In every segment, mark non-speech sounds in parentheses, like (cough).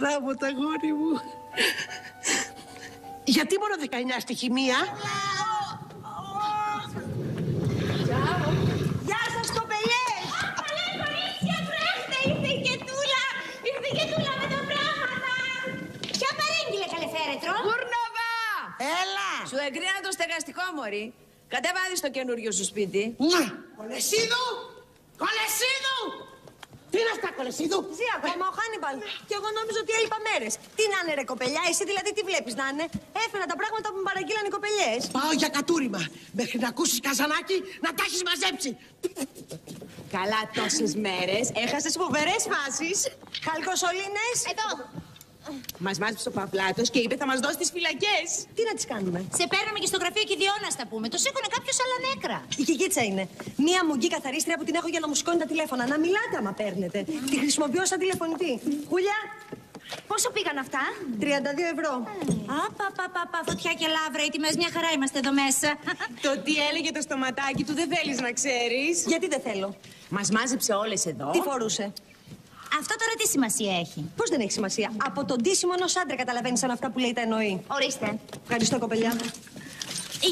Μπράβο, τα γόρι μου. Γιατί μόνο 19 στη χημεία; Γεια σας κοπελιές! Καλέ κορίτσια, τρέχτε! Ήρθε η Κετούλα! Ήρθε η Κετούλα με τα πράγματα! Ποια παρέγγειλε καλέ φέρετρο; Κουρνόβα! Έλα. Σου εγκρίνα το στεγαστικό, Μωρή. Κατέβα στο καινούριο σου σπίτι. Να. Κολεσίδου. Κολεσίδου. Τι είναι αυτά, Κολεσίδου; Ζει ακόμα ο Χάνιμπαλ. Και εγώ νόμιζα ότι έλειπα μέρες. Τι να είναι, ρε κοπελιά, εσύ δηλαδή τι βλέπεις να είναι; Έφερα τα πράγματα που μου παραγγείλαν οι κοπελιές. Πάω για κατούριμα. Μέχρι να ακούσεις καζανάκι να τα έχεις μαζέψει. Καλά τόσες μέρες. Έχασες φοβερές φάσεις. Χαλκοσολίνε. Εδώ! Μας μάζεψε ο Παυλάτο και είπε θα μας δώσεις τις φυλακές. Τι να τις κάνουμε; Σε παίρναμε και στο γραφείο και δυο να στα πούμε. Το σήκωνε κάποιος άλλα νέκρα. Η κικίτσα είναι. Μία μουγγί καθαρίστρια που την έχω για να μου σηκώνει τα τηλέφωνα. Να μιλάτε άμα παίρνετε. Τη χρησιμοποιώ σαν τηλεφωνητή. Χούλια, Πόσο πήγαν αυτά; 32 ευρώ. Απαπαπαπα, φωτιά και λάβρα, οι τιμές μια χαρά είμαστε εδώ μέσα. (laughs) Το τι έλεγε το στοματάκι του δεν θέλεις να ξέρεις. Γιατί δεν θέλω; Μας μάζεψε όλες εδώ. Τι φορούσε; Αυτό τώρα τι σημασία έχει; Πώς δεν έχει σημασία; Από τον τίσιμο ενός άντρα καταλαβαίνεις αν αυτά που λέει τα εννοεί. Ορίστε. Ευχαριστώ, κοπελιά.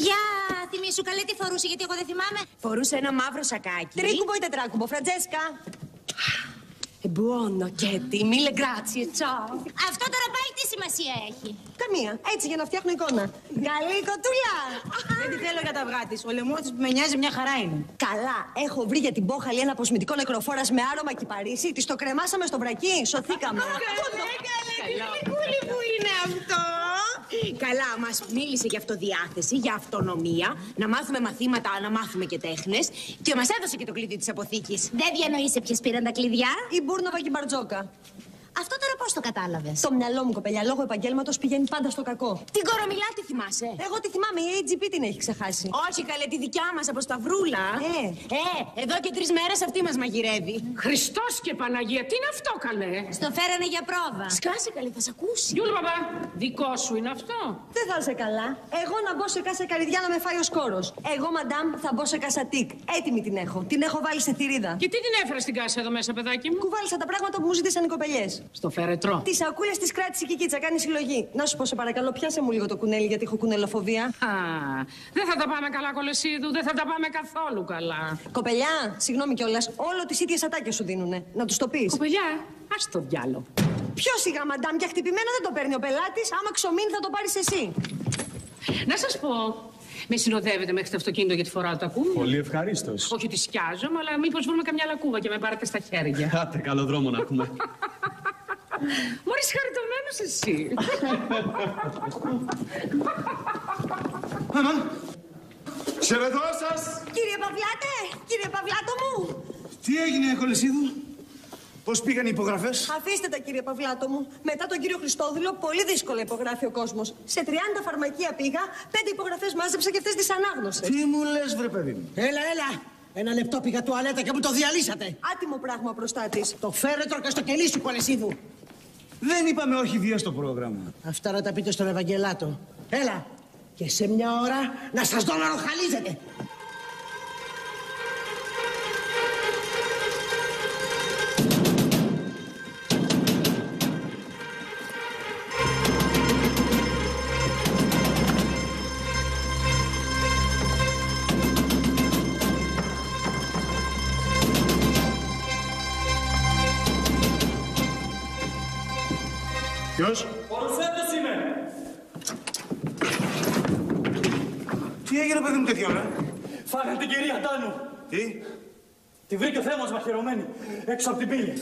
Για θυμίσου καλέ τι φορούσε, γιατί εγώ δεν θυμάμαι. Φορούσε ένα μαύρο σακάκι. Τρίκουμπο ή τετράκουμπο, Φραντζέσκα; Buono, Κέτι. Μίλε γκράτσιε, τσάο. Αυτό τώρα πάλι τι σημασία έχει; Καμία. Έτσι για να φτιάχνω εικόνα. Καλή κοτούλα. Δεν τη θέλω για τα αυγά τη. Ο λαιμό της που με νοιάζει μια χαρά είναι. Καλά. Έχω βρει για την πόχαλη ένα αποσμητικό νεκροφόρας με άρωμα κυπαρίσι. Της το κρεμάσαμε στο βρακί. Σωθήκαμε. Κούλι που είναι αυτό. Καλά, μας μίλησε για αυτοδιάθεση, για αυτονομία, να μάθουμε μαθήματα, να μάθουμε και τέχνες και μας έδωσε και το κλειδί της αποθήκης. Δεν διανοείσαι ποιες πήραν τα κλειδιά. Η Μπούρνοβα και η Μπαρτζόκα. Αυτό τώρα πώς το κατάλαβες; Το μυαλό μου, κοπελιά, λόγω επαγγέλματος πηγαίνει πάντα στο κακό. Την κορομιλά τη θυμάσαι; Εγώ τη θυμάμαι, η AGP την έχει ξεχάσει. Όχι, καλέ, τη δικιά μας από Σταυρούλα. Ε. ε, εδώ και τρεις μέρες αυτή μας μαγειρεύει. Χριστός και Παναγία, τι είναι αυτό καλέ; Στο φέρανε για πρόβα. Σκάσε, καλέ, θα σε ακούσει. Γιούλα παπά, δικό σου είναι αυτό. Δεν θα είσαι καλά. Εγώ να μπω σε κάσα καριδιά να με φάει ο σκόρος. Εγώ, μαντάμ, θα μπω σε κάσα τικ. Έτοιμη την έχω. Την έχω βάλει σε θηρίδα. Και τι την έφερες στην κάσα εδώ μέσα, παιδάκι μου; Κουβάλισα τα πράγματα που μου ζήτησαν οι κοπελιές. Στο φέρετρο. Τις σακούλε τη κράτησες η κικίτσα, κάνει συλλογή. Να σου πω, σε παρακαλώ, πιάσε μου λίγο το κουνέλι γιατί έχω κουνελοφοβία. Α, δεν θα τα πάμε καλά, κολεσίδου, δεν θα τα πάμε καθόλου καλά. Κοπελιά, συγγνώμη κιόλας, όλο τις ίδιες ατάκες σου δίνουνε. Να τους το πεις. Κοπελιά, ας το διάλο. Ποιος σιγά, μαντάμ, και χτυπημένο δεν το παίρνει ο πελάτης. Άμα ξομείνει θα το πάρεις εσύ. Να σας πω, με συνοδεύετε μέχρι το αυτοκίνητο γιατί φοράω τα κούμια. Πολύ ευχαρίστως. Όχι ότι σκιάζομαι, αλλά μήπως βρούμε καμιά λακκούβα και με πάρετε στα χέρια. Κάτε, καλό δρόμο να έχουμε. (laughs) Μωρή χαριτωμένος εσύ. Χαιρετώ σας! Κύριε Παυλάτε, κύριε Παυλάτο μου. Τι έγινε, Κολεσίδου, Πώς πήγαν οι υπογραφές; Αφήστε τα, κύριε Παυλάτο μου. Μετά τον κύριο Χριστόδουλο, πολύ δύσκολα υπογράφει ο κόσμος. Σε 30 φαρμακεία πήγα, πέντε υπογραφές μάζεψα και αυτές τις ανάγνωσες. Τι μου λες, βρε παιδί μου; Έλα, έλα. Ένα λεπτό πήγα τουαλέτα και μου το διαλύσατε. Άτιμο πράγμα μπροστά της. Το φέρετρο και στο κελί σου, Κολεσίδου. Δεν είπαμε όχι βία στο πρόγραμμα. Αυτά να τα πείτε στον Ευαγγελάτο. Έλα. Και σε μια ώρα να σας δω να ροχαλίζετε. Ποιος; Πολσέτος είμαι. Τι έγινε, παιδί μου, τέτοια ώρα; Φάγαν την κυρία Τάνου. Τι; Τη βρήκε ο Θέμος μαχαιρωμένη έξω από την πύλη.